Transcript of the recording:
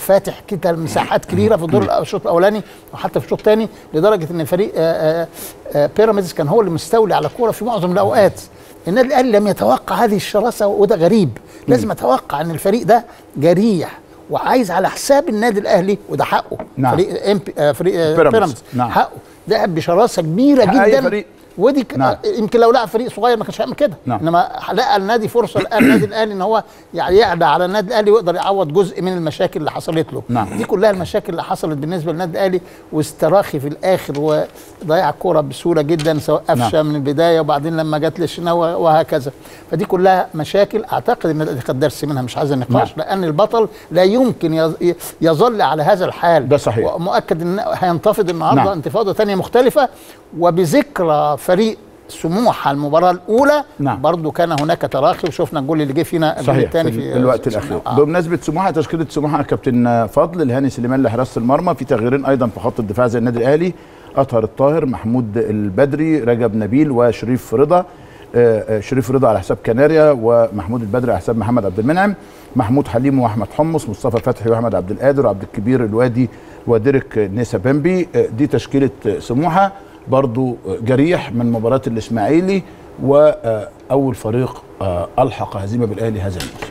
فاتح كده مساحات كبيرة في الدور الشوط الأولاني وحتى في الشوط الثاني لدرجة إن فريق آه، آه، آه، بيراميدز كان هو اللي مستولي على الكورة في معظم الأوقات النادي الأهلي لم يتوقع هذه الشراسة وده غريب لازم أتوقع إن الفريق ده جريح وعايز على حساب النادي الأهلي وده حقه نعم. فريق فريق بيراميدز. نعم. حقه لعب بشراسة كبيرة جدا فريق. ودي. نعم. يمكن لو لعب فريق صغير ما كانش هيعمل كده نعم. إنما لقى النادي فرصة لقى النادي الأهلي إن هو يعني يعلى على النادي الأهلي ويقدر يعوض جزء من المشاكل اللي حصلت له نعم. دي كلها المشاكل اللي حصلت بالنسبة للنادي الأهلي واستراخي في الآخر وضيع الكورة بسهولة جدا سواء قفشة نعم. من البداية وبعدين لما جت للشناوي وهكذا فدي كلها مشاكل أعتقد إن النادي خد درس منها مش عايز النقاش نعم. لأن البطل لا يمكن يظ- يظل على هذا الحال ده صحيح. ومؤكد إن هينتفض النهارده نعم. انتفاضة ثانية مختلفة وبذكرى فريق سموحه المباراة الأولى نعم. برضو كان هناك تراخي وشفنا الجول اللي جه فينا الجول صحيح. الثاني في, في الوقت الأخير. آه. بمناسبة سموحة تشكيلة سموحة كابتن فضل الهاني سليمان لحراسة المرمى في تغييرين أيضا في خط الدفاع زي النادي الأهلي أطهر الطاهر محمود البدري رجب نبيل وشريف رضا آه، آه، شريف رضا على حساب كناريا ومحمود البدري على حساب محمد عبد المنعم محمود حليم وأحمد حمص مصطفى فتحي وأحمد عبد القادر وعبد الكبير الوادي وديريك نيسا بمبي آه، دي تشكيلة سموحة. برضو جريح من مباراة الإسماعيلي وأول فريق آه، ألحق هزيمة بالأهلي هذا الموسم.